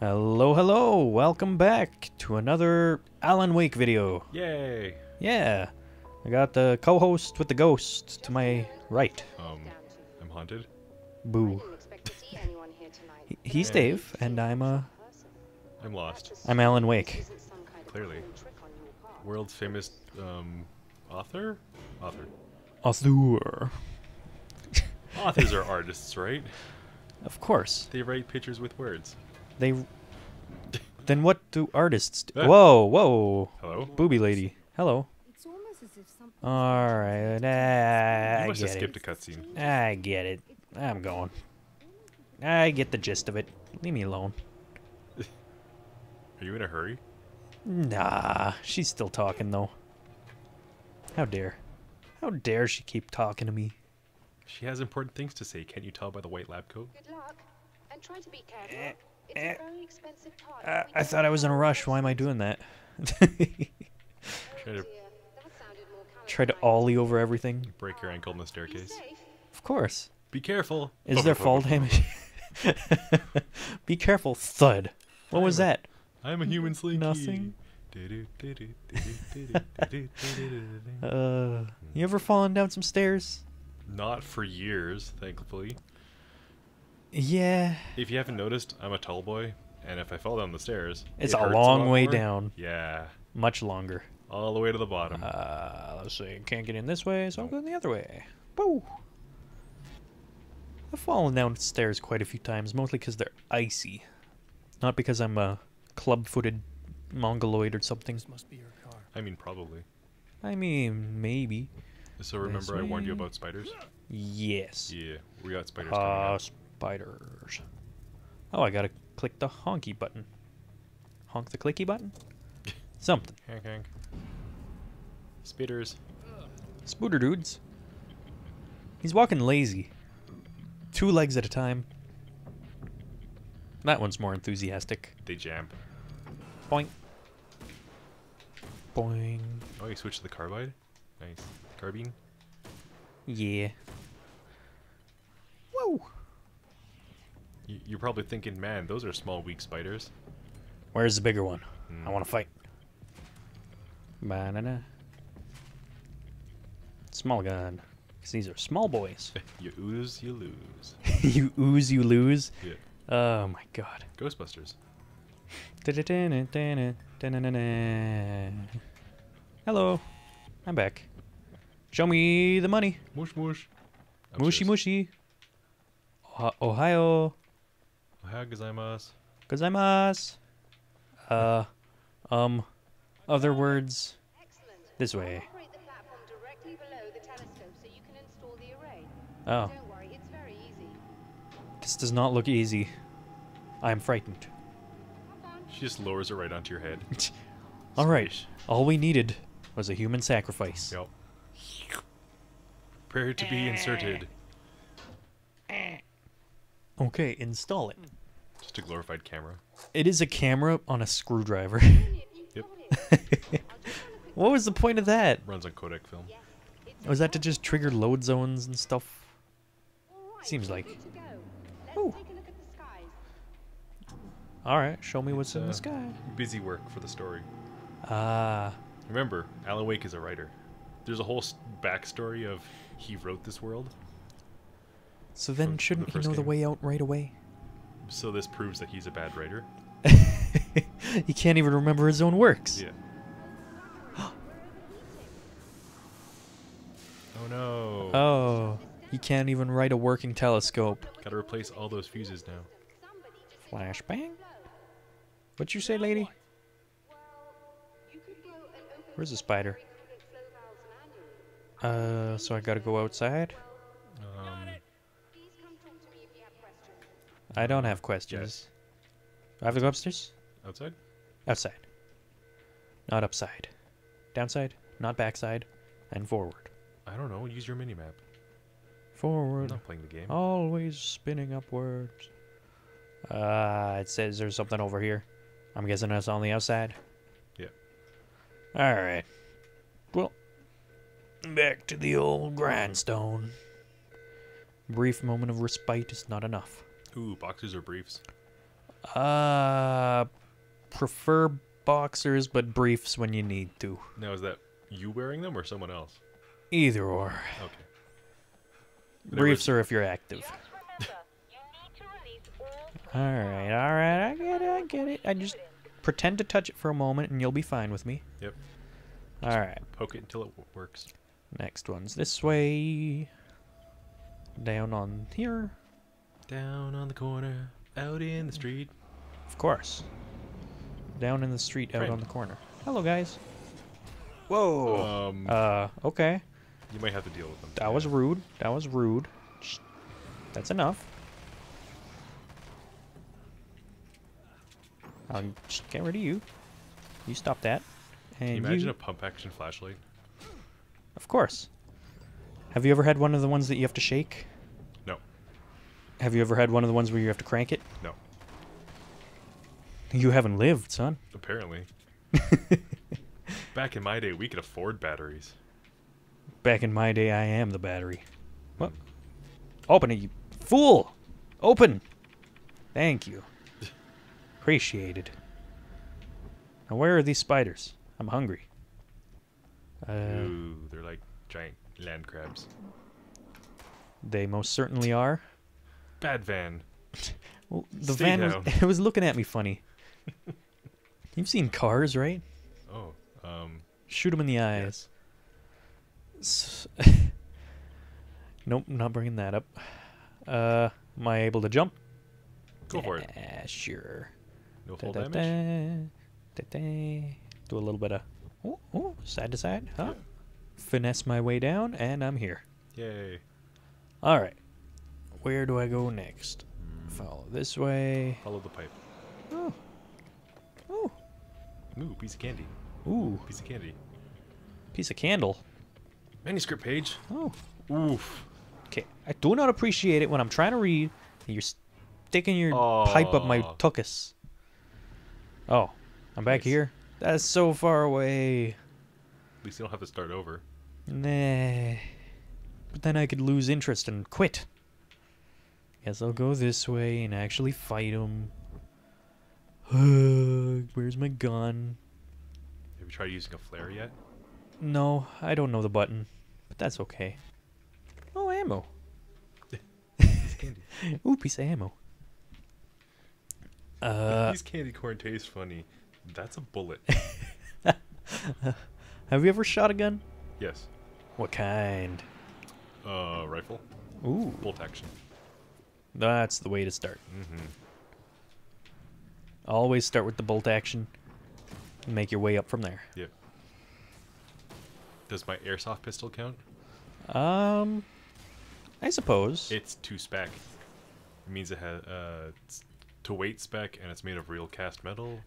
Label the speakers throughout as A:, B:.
A: Hello, hello! Welcome back to another Alan Wake video.
B: Yay!
A: Yeah, I got the co-host with the ghost to my right.
B: Um, I'm haunted.
A: Boo. He- He's Dave, and I'm uh,
B: I'm lost.
A: I'm Alan Wake.
B: Clearly. World's famous um author? Author.
A: Azure.
B: Authors are artists, right?
A: Of course.
B: They write pictures with words.
A: They. Then what do artists do? Whoa, whoa,
B: Hello?
A: booby lady. Hello.
C: It's almost as if something.
A: All right. ah, I
B: you must have
A: get
B: skipped
A: it.
B: a cutscene.
A: I get it. I'm going. I get the gist of it. Leave me alone.
B: Are you in a hurry?
A: Nah, she's still talking though. How dare. How dare she keep talking to me?
B: She has important things to say. Can't you tell by the white lab coat?
D: Good luck, and try to be careful.
A: Eh,
D: It's a very expensive part.
A: Uh, I thought I was in a rush. Why am I doing that?
B: Try to
A: Try to ollie over everything.
B: break your ankle in the staircase.
A: Of course.
B: Be careful.
A: Is there fall damage? Be careful, thud. What was that?
B: I'm a human slinky.
A: Nothing. Uh, you ever fallen down some stairs?
B: Not for years, thankfully.
A: Yeah.
B: If you haven't noticed, I'm a tall boy, and if I fall down the stairs,
A: It's
B: it
A: a
B: hurts
A: long
B: lot
A: way
B: more.
A: down.
B: Yeah,
A: Much longer.
B: all the way to the bottom.
A: Uh, let's see. Can't get in this way, so I'll go the other way. Woo! I've fallen down stairs quite a few times, mostly because they're icy. Not because I'm a club-footed mongoloid or something.
C: This Must be your car.
B: I mean, probably.
A: I mean, maybe.
B: So remember, I warned you about spiders.
A: Yes.
B: Yeah, we got spiders coming
A: Ah,
B: up.
A: Spiders. Oh, I gotta click the honky button. Honk the clicky button? Something.
B: Hank, hank. Spiders.
A: Spooter dudes. He's walking lazy. Two legs at a time. That one's more enthusiastic.
B: They jam.
A: Boing. Boing.
B: Oh, you switched to the carbide. Nice. Carbine.
A: Yeah. Whoa.
B: Y- You're probably thinking, man, those are small, weak spiders.
A: Where's the bigger one? I
B: Hmm.
A: want to fight. Banana. Small gun. Because these are small boys.
B: you ooze, you lose.
A: you ooze, you lose.
B: Yeah.
A: Oh my god.
B: Ghostbusters.
A: Hello. I'm back. Show me the money.
B: Mush, mush.
A: Mushy
B: Upstairs.
A: mushy. Ohio.
B: Ohayou gozaimasu.
A: Gozaimasu. Uh, um, other words. This way.
D: Operate the platform directly below the telescope so you can install the array.
A: Oh,
D: worry, it's very easy.
A: this does not look easy. I'm frightened.
B: She just lowers it right onto your head.
A: All right. All we needed was a human sacrifice.
B: Yep. Prepare to be inserted.
A: Okay, install it.
B: Just a glorified camera.
A: It is a camera on a screwdriver.
B: Yep.
A: what was the point of that?
B: Runs on Kodak film.
A: Was that to just trigger load zones and stuff? Seems like.
D: good to go. Let's
A: Ooh.
D: take a look at the skies.
A: All right, show me what's
B: It's,
A: in
B: uh,
A: the sky.
B: Busy work for the story.
A: Ah,
B: Remember, Alan Wake is a writer. There's a whole backstory of he wrote this world.
A: so then
B: from the
A: shouldn't he know the way out right away?
B: So this proves that he's a bad writer.
A: he can't even remember his own works.
B: Yeah. oh no.
A: Oh, he can't even write a working telescope.
B: Gotta replace all those fuses now.
A: Flashbang? What you say, lady?
D: You could go and open
A: Where's the spider?
D: coolant flow valves manually.
A: Uh, so I gotta go outside? I don't have questions. Do I have to go upstairs?
B: outside?
A: Outside. Not upside. Downside, not backside, and forward.
B: I don't know. Use your mini map. I'm
A: Forward.
B: not playing the game.
A: Always spinning upwards. Uh, it says there's something over here. I'm guessing that's on the outside.
B: Yeah.
A: Alright. Well, back to the old grindstone. Brief moment of respite is not enough.
B: Ooh, boxers or briefs.
A: Uh, prefer boxers, but briefs when you need to.
B: Now, is that you wearing them or someone else?
A: Either or.
B: Okay.
A: Briefs are if you're active.
D: Just remember, you need to release all
A: Alright, alright, I get it, I get it. I just pretend to touch it for a moment and you'll be fine with me.
B: Yep.
A: Alright,
B: Poke it until it works.
A: next one's this way. Down on here,
B: Down on the corner, out in the street.
A: of course. Down in the street, out on the corner. Hello, guys. Whoa.
B: Um,
A: Uh, okay.
B: you might have to deal with them.
A: That was rude. That was rude. That's enough. I'll just get rid of you. You stop that.
B: Can you imagine
A: you,
B: a pump action flashlight?
A: of course. Have you ever had one of the ones that you have to shake? Have you ever had one of the ones where you have to crank it?
B: No.
A: You haven't lived, son.
B: Apparently. Back in my day, we could afford batteries.
A: Back in my day, I am the battery. What? Open it, you fool! Open! Thank you. Appreciated. Now, where are these spiders? I'm hungry. Uh,
B: Ooh, they're like giant land crabs.
A: they most certainly are.
B: Bad van.
A: Well, the
B: Stay
A: van
B: down.
A: was, it was looking at me funny. You've seen cars, right?
B: Oh, um,
A: Shoot them in the eyes. S- nope, not bringing that up. Uh, am I able to jump?
B: go for it.
A: Yeah, sure.
B: No full
A: Da, da,
B: damage.
A: da. Do a little bit of ooh, ooh, side to side. Huh?
B: Yeah.
A: Finesse my way down, and I'm here.
B: Yay.
A: All right. Where do I go next? Hmm. Follow this way.
B: Follow the pipe.
A: Oh. Oh.
B: Ooh, piece of candy.
A: Ooh.
B: Piece of candy.
A: Piece of candle.
B: Manuscript page.
A: Oh.
B: Oof.
A: Okay. I do not appreciate it when I'm trying to read and you're sticking your pipe up my tuckus. Oh. I'm back
B: Nice.
A: here. That's so far away.
B: At least you don't have to start over.
A: Nah. But then I could lose interest and quit. Guess I'll go this way and actually fight him. Where's my gun?
B: Have you tried using a flare yet?
A: No, I don't know the button. But that's okay. Oh, ammo. Ooh, piece of ammo. Uh,
B: These candy corn taste funny. That's a bullet.
A: have you ever shot a gun?
B: yes.
A: What kind?
B: Uh, rifle.
A: Ooh,
B: Bolt action.
A: That's the way to start.
B: Mm-hmm.
A: Always start with the bolt action and make your way up from there.
B: Yep. Does my airsoft pistol count?
A: Um, I suppose.
B: It's two spec. It means it has uh, it's to weight spec, and it's made of real cast metal.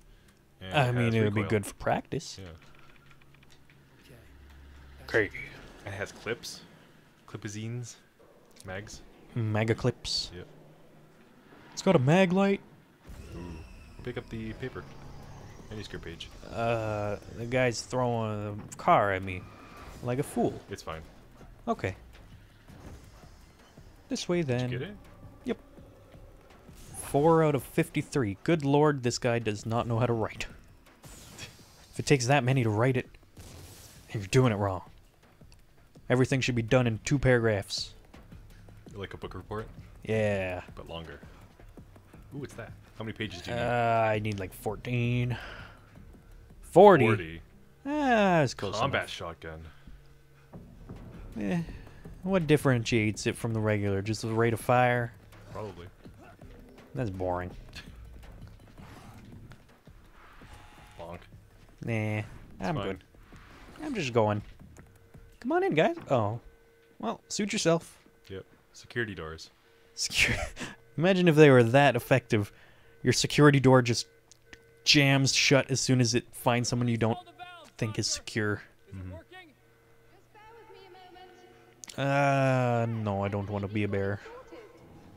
B: And
A: I mean, it would be good for practice.
B: Yeah.
A: Great.
B: And it has clips, clipazines, mags.
A: Mega clips.
B: Yep.
A: It's got a mag light.
B: Pick up the paper. Manuscript page.
A: Uh, the guy's throwing a car at me like a fool.
B: It's fine.
A: Okay. This way then.
B: Get it?
A: Yep. Four out of 53. Good lord, this guy does not know how to write. If it takes that many to write it, you're doing it wrong. Everything should be done in two paragraphs.
B: Like a book report,
A: Yeah.
B: but longer. Ooh, what's that? How many pages do you
A: Uh,
B: need?
A: I need like 14. 40.
B: 40.
A: Ah, it's close
B: Combat
A: enough.
B: shotgun.
A: Eh, what differentiates it from the regular? Just the rate of fire?
B: Probably.
A: That's boring.
B: Bonk.
A: Nah, I'm
B: fine.
A: good. I'm just going. Come on in, guys. Oh. Well, suit yourself.
B: Yep. Security doors.
A: Secure. Imagine if they were that effective. Your security door just jams shut as soon as it finds someone you don't think is secure.
D: Just bear with me a moment.
A: Uh, no, I don't want to be a bear.
D: Sorted.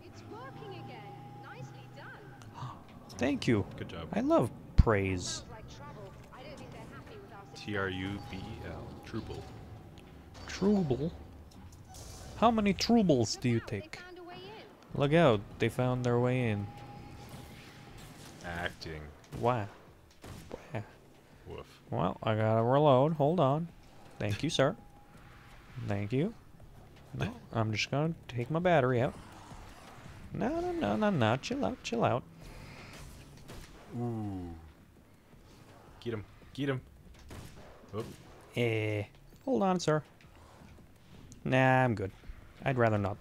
D: It's working again. Nicely done.
A: Thank you.
B: Good job.
A: I love praise.
D: Sounds like trouble. I don't think they're happy with our
B: T R U B L. Trouble.
A: Trouble. How many troubles do you
D: Look out, they
A: take?
D: found a way in.
A: Look out, they found their way in.
B: Acting.
A: Why? Why?
B: Woof.
A: Well, I gotta reload. Hold on. Thank you, sir. Thank you. No, I'm just gonna take my battery out. No, no, no, no, no. Chill out, chill out.
B: Ooh. Get him. Get him. Oh,
A: Eh. Hold on, sir. Nah, I'm good. I'd rather not.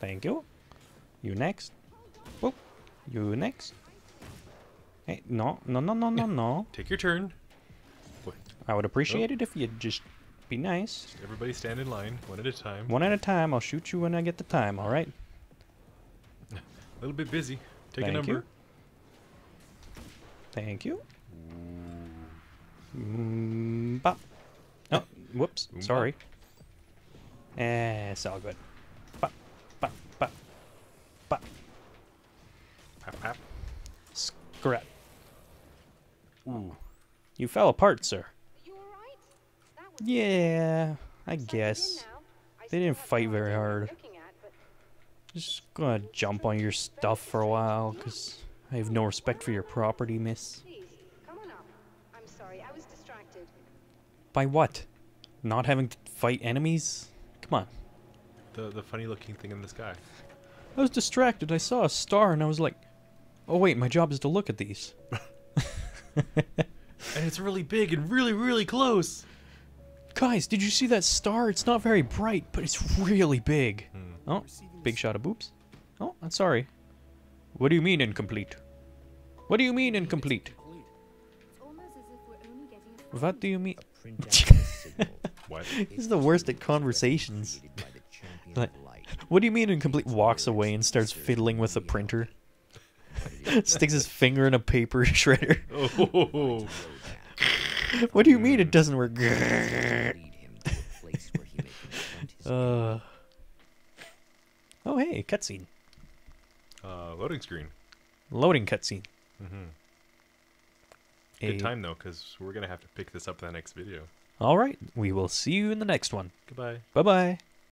A: Thank you. You next. Whoop. You next. Hey, no, no, no, no, no, no.
B: take your turn. Wait,
A: I would appreciate it if you'd just be nice.
B: everybody stand in line, one at a time.
A: One at a time. I'll shoot you when I get the time, alright?
B: A little bit busy. Take
A: Thank
B: a number.
A: you. Thank you. Mm, bop. Oh, whoops. Sorry. Eh, it's all good. Scrap.
B: Ooh.
A: You fell apart, sir. Yeah, I guess. They didn't fight very hard. Just gonna jump on your stuff for a while, because I have no respect for your property, miss.
D: Sorry.
A: By what? Not having to fight enemies? Come on.
B: The the funny looking thing in the sky.
A: I was distracted. I saw a star and I was like, oh wait, my job is to look at these.
B: And it's really big and really, really close.
A: Guys, did you see that star? It's not very bright, but it's really big. Hmm. Oh, big shot of boobs. Oh, I'm sorry. What do you mean incomplete? What do you mean incomplete?
C: It's almost as if we're only getting a
A: What do you mean?
E: Print out the signal
B: What?
A: He's the worst at conversations.
E: created by the champion
A: Like. What do you mean incomplete? Walks away and starts fiddling with the printer. Sticks his finger in a paper shredder.
B: Oh.
A: What do you mean it doesn't work?
E: Lead him to a place where he may confront his
A: Uh. Oh hey, cutscene.
B: Uh, loading screen.
A: Loading cutscene.
B: Mm-hmm.
A: A-
B: Good time though, because we're gonna have to pick this up in the next video.
A: All right, we will see you in the next one.
B: Goodbye.
A: Bye bye.